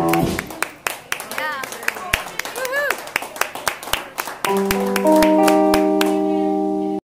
Bye.